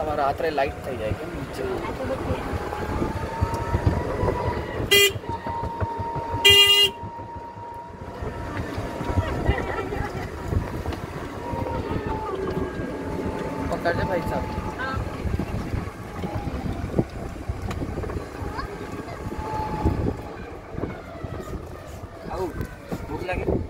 રાત્રે લાઈટ થઈ જાય કેમ પકડજે ભાઈ સાહેબ આવું ભૂખ લાગે